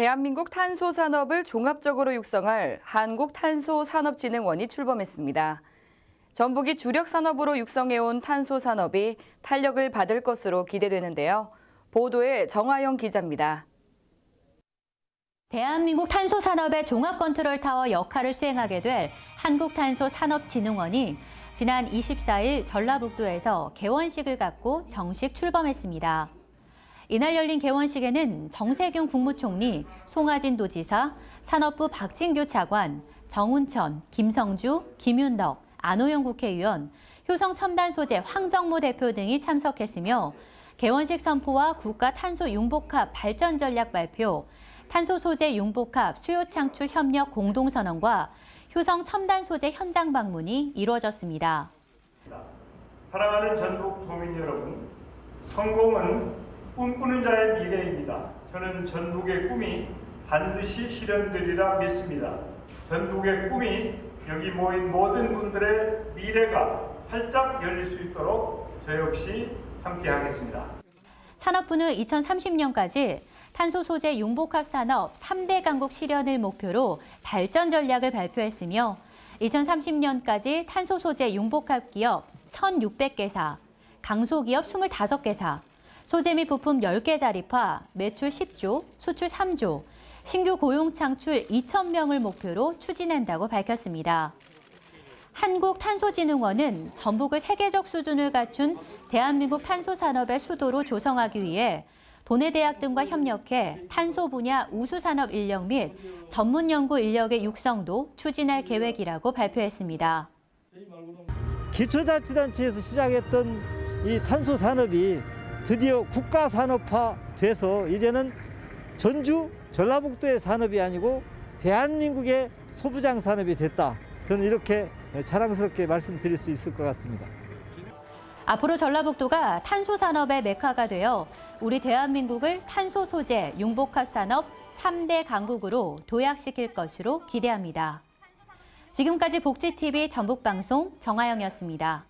대한민국 탄소 산업을 종합적으로 육성할 한국탄소산업진흥원이 출범했습니다. 전북이 주력 산업으로 육성해온 탄소 산업이 탄력을 받을 것으로 기대되는데요. 보도에 정화영 기자입니다. 대한민국 탄소 산업의 종합 컨트롤 타워 역할을 수행하게 될 한국탄소산업진흥원이 지난 24일 전라북도에서 개원식을 갖고 정식 출범했습니다. 이날 열린 개원식에는 정세균 국무총리, 송하진 도지사, 산업부 박진규 차관, 정운천, 김성주, 김윤덕, 안호영 국회의원, 효성 첨단 소재 황정모 대표 등이 참석했으며 개원식 선포와 국가 탄소 융복합 발전 전략 발표, 탄소 소재 융복합 수요 창출 협력 공동 선언과 효성 첨단 소재 현장 방문이 이루어졌습니다. 사랑하는 전북 도민 여러분, 성공은 꿈꾸는 자의 미래입니다. 저는 전북의 꿈이 반드시 실현되리라 믿습니다. 전북의 꿈이 여기 모인 모든 분들의 미래가 활짝 열릴 수 있도록 저 역시 함께하겠습니다. 산업부는 2030년까지 탄소 소재 융복합 산업 3대 강국 실현을 목표로 발전 전략을 발표했으며 2030년까지 탄소 소재 융복합 기업 1,600개사, 강소기업 25개사, 소재 및 부품 10개 자립화, 매출 10조, 수출 3조, 신규 고용 창출 2,000명을 목표로 추진한다고 밝혔습니다. 한국탄소진흥원은 전북을 세계적 수준을 갖춘 대한민국 탄소 산업의 수도로 조성하기 위해 도내 대학 등과 협력해 탄소 분야 우수 산업 인력 및 전문 연구 인력의 육성도 추진할 계획이라고 발표했습니다. 기초자치단체에서 시작했던 이 탄소 산업이 드디어 국가 산업화 돼서 이제는 전주 전라북도의 산업이 아니고 대한민국의 소부장 산업이 됐다. 저는 이렇게 자랑스럽게 말씀드릴 수 있을 것 같습니다. 앞으로 전라북도가 탄소 산업의 메카가 되어 우리 대한민국을 탄소 소재 융복합 산업 3대 강국으로 도약시킬 것으로 기대합니다. 지금까지 복지TV 전북방송 정하영이었습니다.